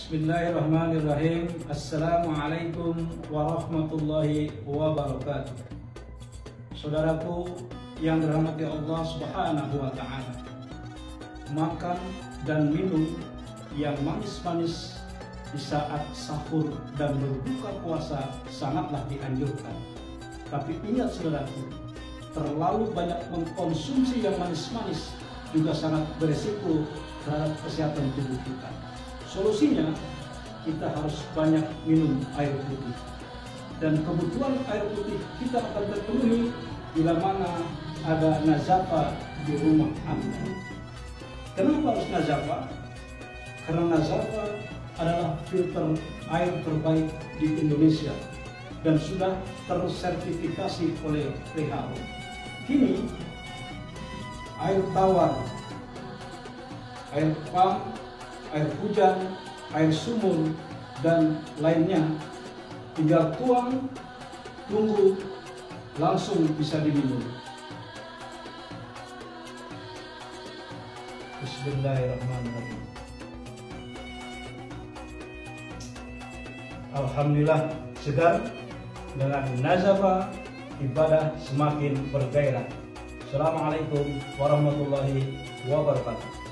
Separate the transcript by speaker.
Speaker 1: Bismillahirrahmanirrahim. Assalamualaikum warahmatullahi wabarakatuh. Saudaraku yang dirahmati Allah Subhanahu wa taala. Makan dan minum yang manis-manis di saat sahur dan berbuka puasa sangatlah dianjurkan. Tapi ingat saudaraku, terlalu banyak mengkonsumsi yang manis-manis juga sangat beresiko terhadap kesehatan tubuh kita. Solusinya, kita harus banyak minum air putih. Dan kebutuhan air putih kita akan terpenuhi bila mana ada nazafa di rumah Anda. Kenapa harus nazafa? Karena nazafa adalah filter air terbaik di Indonesia dan sudah tersertifikasi oleh WHO. Kini air tawar, air pam, air hujan, air sumur, dan lainnya tinggal tuang, tunggu, langsung bisa diminum. Bismillahirrahmanirrahim. Alhamdulillah segar dengan nazafa ibadah semakin bergairah. Assalamualaikum warahmatullahi wabarakatuh.